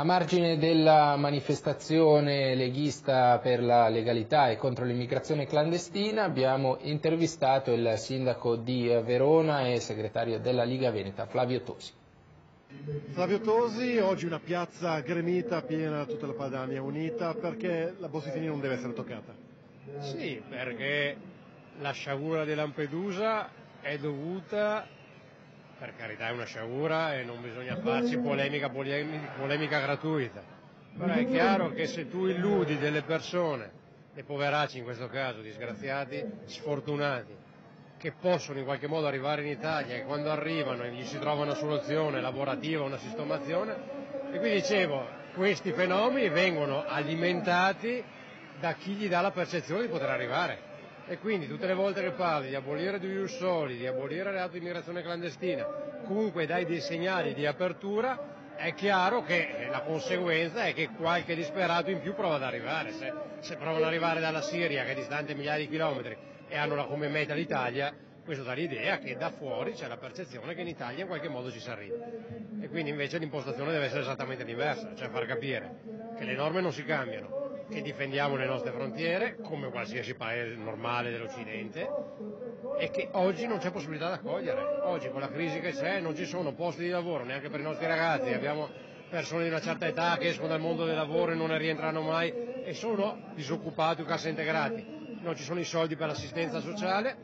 A margine della manifestazione leghista per la legalità e contro l'immigrazione clandestina abbiamo intervistato il sindaco di Verona e segretario della Liga Veneta, Flavio Tosi. Flavio Tosi, oggi una piazza gremita piena da tutta la Padania unita perché la Bossi-Fini non deve essere toccata. Sì, perché la sciagura di Lampedusa è dovuta per carità è una sciagura e non bisogna farci polemica, polemica, polemica gratuita, però è chiaro che se tu illudi delle persone, dei poveracci in questo caso, disgraziati, sfortunati, che possono in qualche modo arrivare in Italia e quando arrivano gli si trova una soluzione lavorativa, una sistemazione, e quindi dicevo, questi fenomeni vengono alimentati da chi gli dà la percezione di poter arrivare quindi tutte le volte che parli di abolire due ius soli, di abolire il reato immigrazione clandestina, comunque dai dei segnali di apertura, è chiaro che la conseguenza è che qualche disperato in più prova ad arrivare. Se, se provano ad arrivare dalla Siria, che è distante migliaia di chilometri, e hanno come meta l'Italia, questo dà l'idea che da fuori c'è la percezione che in Italia in qualche modo ci si arriva. E quindi invece l'impostazione deve essere esattamente diversa, cioè far capire che le norme non si cambiano, che difendiamo le nostre frontiere, come qualsiasi paese normale dell'Occidente, e che oggi non c'è possibilità di accogliere. Oggi con la crisi che c'è non ci sono posti di lavoro neanche per i nostri ragazzi, abbiamo persone di una certa età che escono dal mondo del lavoro e non ne rientrano mai e sono disoccupati o cassa integrati, non ci sono i soldi per l'assistenza sociale,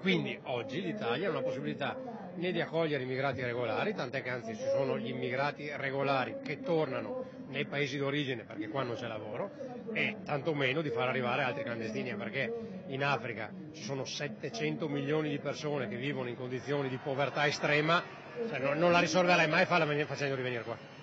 quindi oggi l'Italia ha una possibilità né di accogliere immigrati regolari, tant'è che anzi ci sono gli immigrati regolari che tornano nei paesi d'origine perché qua non c'è lavoro e tantomeno di far arrivare altri clandestini perché in Africa ci sono 700 milioni di persone che vivono in condizioni di povertà estrema, cioè non, non la risolverai mai facendoli venire qua.